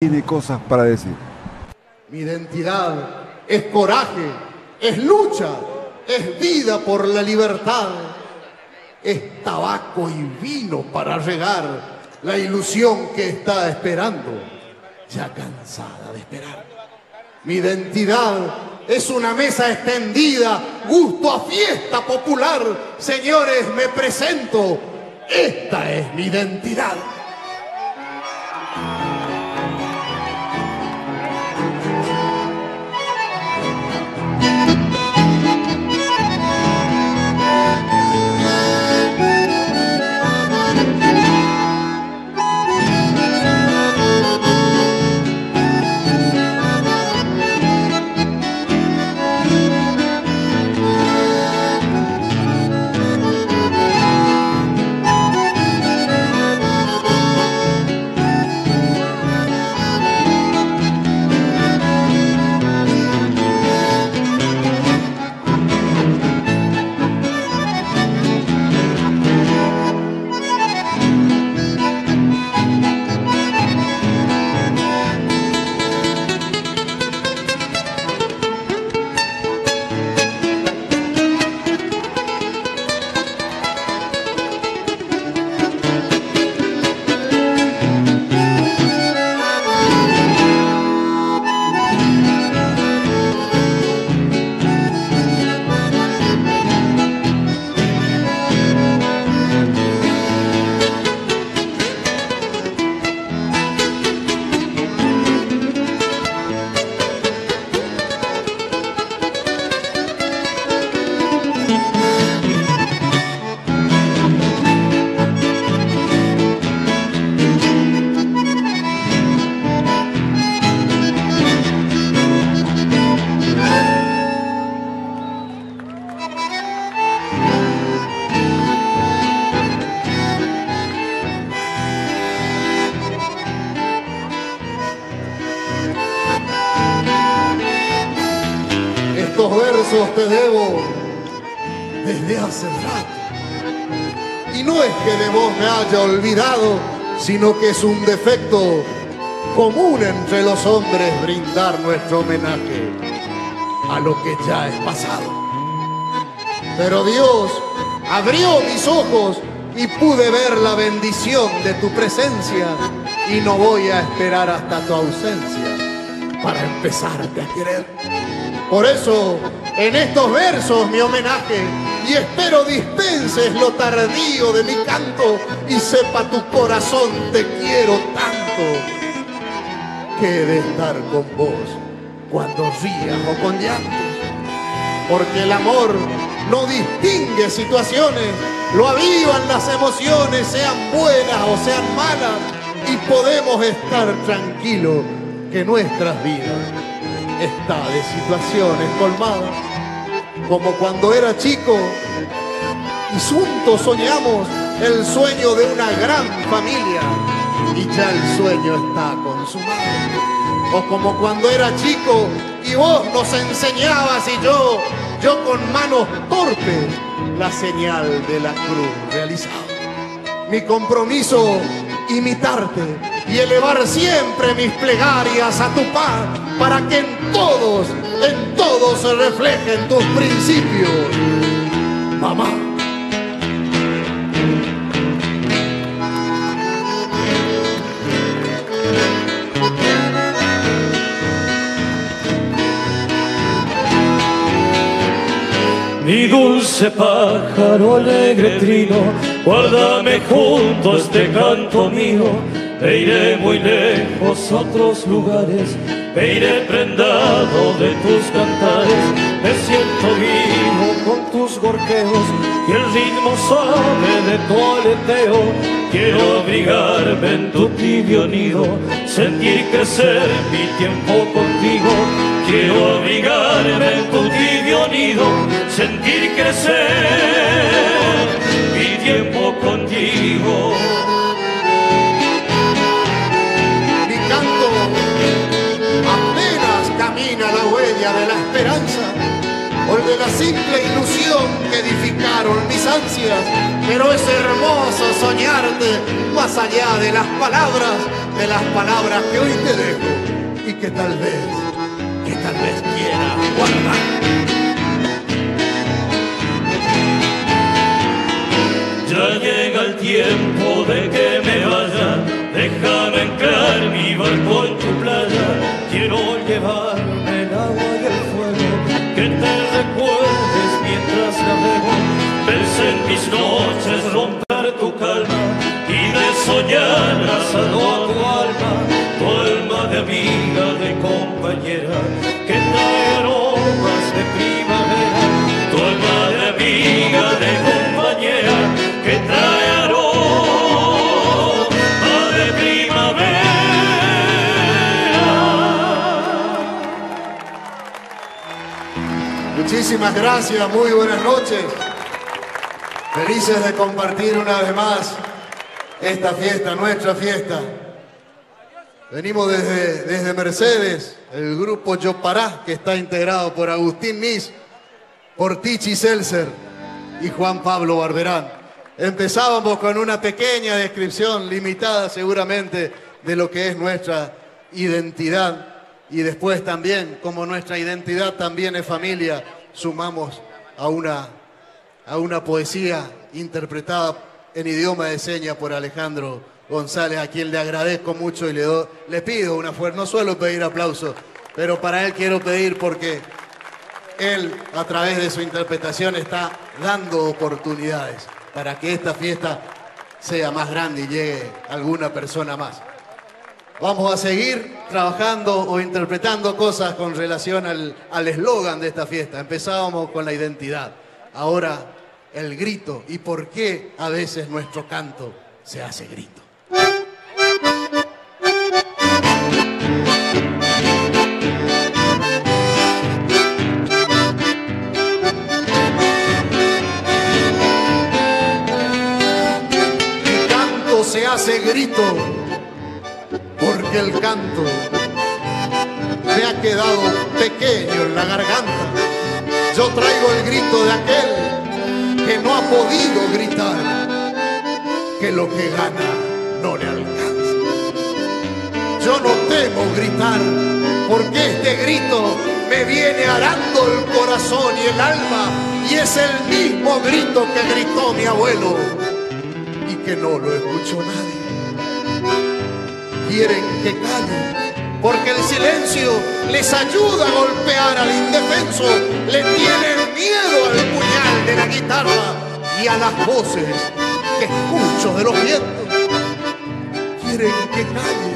tiene cosas para decir. Mi identidad es coraje, es lucha, es vida por la libertad, es tabaco y vino para regar la ilusión que está esperando, ya cansada de esperar. Mi identidad es una mesa extendida, gusto a fiesta popular. Señores, me presento, esta es mi identidad. Te debo desde hace rato. Y no es que de vos me haya olvidado, sino que es un defecto común entre los hombres brindar nuestro homenaje a lo que ya es pasado. Pero Dios abrió mis ojos y pude ver la bendición de tu presencia y no voy a esperar hasta tu ausencia para empezarte a querer. Por eso, en estos versos mi homenaje y espero dispenses lo tardío de mi canto y sepa tu corazón te quiero tanto que de estar con vos cuando rías o con llantos. Porque el amor no distingue situaciones, lo avivan las emociones, sean buenas o sean malas, y podemos estar tranquilos que nuestras vidas está de situaciones colmadas, como cuando era chico y juntos soñamos el sueño de una gran familia y ya el sueño está consumado. O como cuando era chico y vos nos enseñabas y yo, yo con manos torpes, la señal de la cruz realizaba. Mi compromiso, imitarte y elevar siempre mis plegarias a tu paz, para que en todos, en todos se reflejen tus principios. Mamá. Mi dulce pájaro alegre trino, guárdame junto a este canto mío. Te iré muy lejos a otros lugares, me iré prendado de tus cantares. Me siento vivo con tus gorqueos y el ritmo suave de tu aleteo. Quiero abrigarme en tu tibio nido, sentir crecer mi tiempo contigo. Quiero abrigarme en tu tibio nido, sentir crecer mi tiempo contigo. Esperanza el de la simple ilusión que edificaron mis ansias. Pero es hermoso soñarte más allá de las palabras, de las palabras que hoy te dejo y que tal vez, que tal vez quieras guardar. Ya llega el tiempo de que me vaya, déjame entrar mi barco mis noches romper tu calma y de soñar asado a tu alma, tu alma de amiga, de compañera, que trae aromas de primavera, tu alma de amiga, de compañera, que trae aroma de primavera. Muchísimas gracias, muy buenas noches. Felices de compartir una vez más esta fiesta, nuestra fiesta. Venimos desde, desde Mercedes, el grupo Yopará, que está integrado por Agustín Nis, por Tichi Seltzer y Juan Pablo Barberán. Empezábamos con una pequeña descripción, limitada seguramente, de lo que es nuestra identidad. Y después también, como nuestra identidad también es familia, sumamos a una, a una poesía interpretada en idioma de señas por Alejandro González, a quien le agradezco mucho y le, do- le pido una fuerza. No suelo pedir aplausos, pero para él quiero pedir porque él, a través de su interpretación, está dando oportunidades para que esta fiesta sea más grande y llegue alguna persona más. Vamos a seguir trabajando o interpretando cosas con relación al eslogan de esta fiesta. Empezábamos con la identidad, ahora el grito y por qué a veces nuestro canto se hace grito. Se hace grito porque el canto me ha quedado pequeño en la garganta. Yo traigo el grito de aquel que no ha podido gritar, que lo que gana no le alcanza. Yo no temo gritar, porque este grito me viene arando el corazón y el alma, y es el mismo grito que gritó mi abuelo y que no lo escuchó nadie quieren que calle, porque el silencio les ayuda a golpear al indefenso, le tienen miedo al puñal de la guitarra y a las voces que escucho de los vientos. Quieren que calle,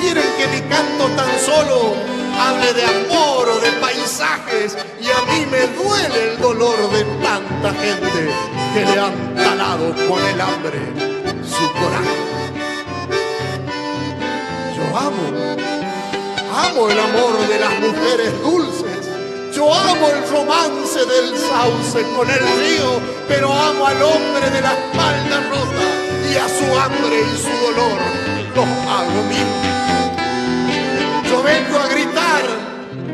quieren que mi canto tan solo hable de amor o de paisajes y a mí me duele el dolor de tanta gente que le han talado con el hambre su coraje. Yo amo, amo el amor de las mujeres dulces. Yo amo el romance del sauce con el río, pero amo al hombre de la espalda rota y a su hambre y su dolor los hago míos. Yo vengo a gritar,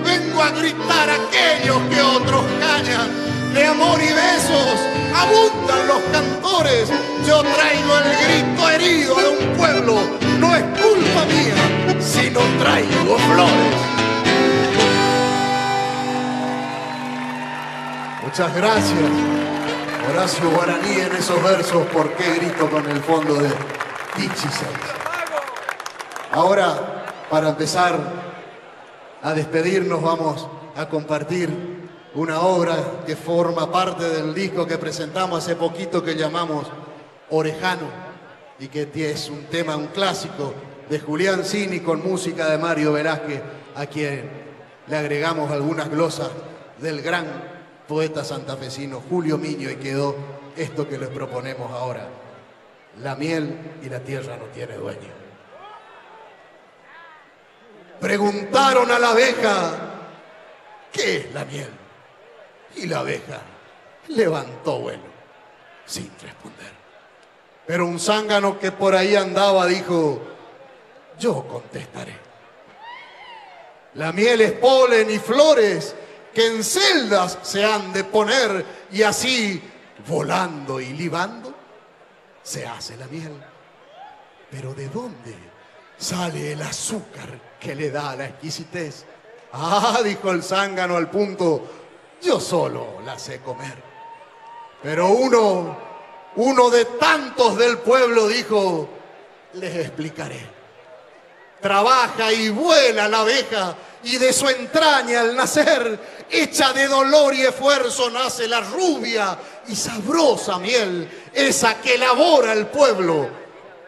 vengo a gritar a aquellos que otros callan. De amor y besos abundan los cantores. Yo traigo el grito Muchas gracias, Horacio Guaraní, en esos versos. ¿Por qué grito con el fondo de Tichi? Ahora, para empezar a despedirnos, vamos a compartir una obra que forma parte del disco que presentamos hace poquito que llamamos Orejano y que es un tema, un clásico de Julián Cini con música de Mario Velázquez, a quien le agregamos algunas glosas del gran poeta santafesino Julio Miño y quedó esto que les proponemos ahora. La miel y la tierra no tiene dueño. Preguntaron a la abeja, ¿qué es la miel? Y la abeja levantó vuelo sin responder. Pero un zángano que por ahí andaba dijo, yo contestaré. La miel es polen y flores que en celdas se han de poner y así, volando y libando, se hace la miel. Pero ¿de dónde? sale el azúcar que le da la exquisitez. Ah, dijo el zángano al punto, yo solo la sé comer. Pero uno, uno de tantos del pueblo dijo, les explicaré. Trabaja y vuela la abeja y de su entraña al nacer, hecha de dolor y esfuerzo, nace la rubia y sabrosa miel, esa que elabora el pueblo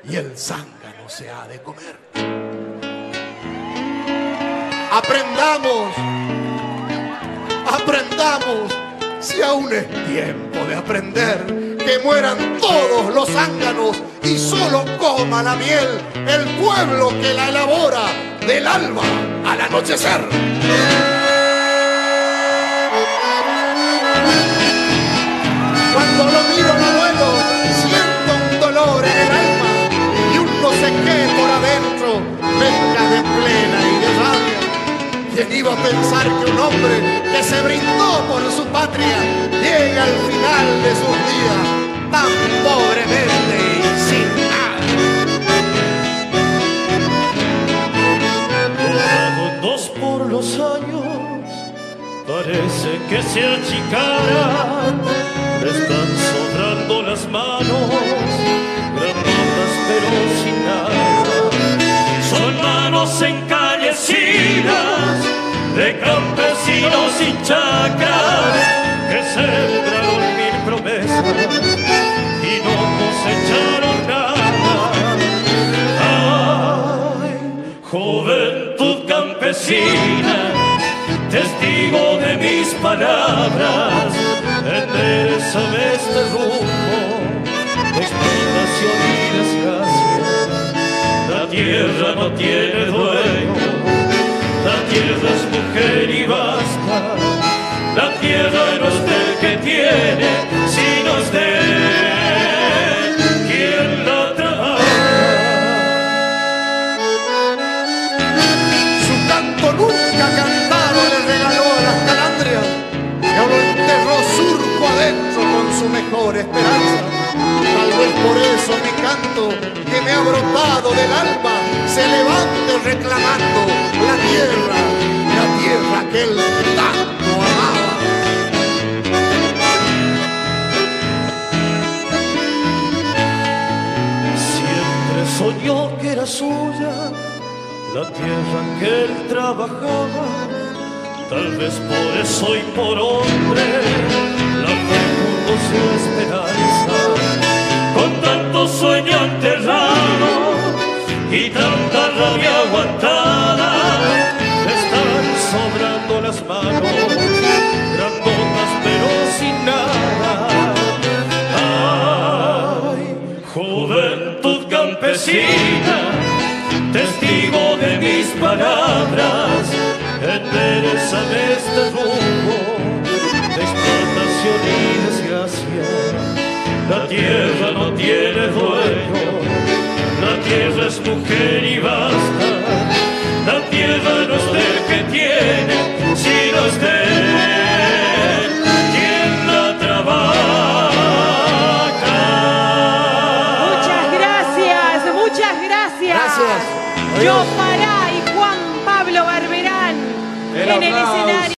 y el zángano se ha de comer. Aprendamos, aprendamos, si aún es tiempo de aprender, que mueran todos los zánganos y solo coma la miel el pueblo que la elabora del alba al anochecer. Cuando lo miro no duelo, siento un dolor en el alma y un no sé qué por adentro, mezcla de plena y de rabia. ¿Quién iba a pensar que un hombre que se brindó por su patria llega al final de sus días tan pobremente los años, parece que se achicaran, le están sobrando las manos, grandotas pero sin nada. Son manos encallecidas de campesinos sin chacras que sembraron mil promesas y no cosecharon testigo de mis palabras, enderezame este rumbo, explotación y desgracia. La tierra no tiene dueño, la tierra es mujer y basta. La tierra no es del que tiene, sino es de esperanza. Tal vez por eso mi canto, que me ha brotado del alma, se levante reclamando la tierra, la tierra que él tanto amaba. Siempre soñó que era suya la tierra que él trabajaba. Tal vez por eso y por hombre la Con tanto sueño enterrado y tanta rabia aguantada, están sobrando las manos, grandotas pero sin nada. Ay, juventud campesina, testigo de mis palabras, enderezame este rumbo y La tierra no tiene dueño, la tierra es mujer y basta. La tierra no es del que tiene, sino es de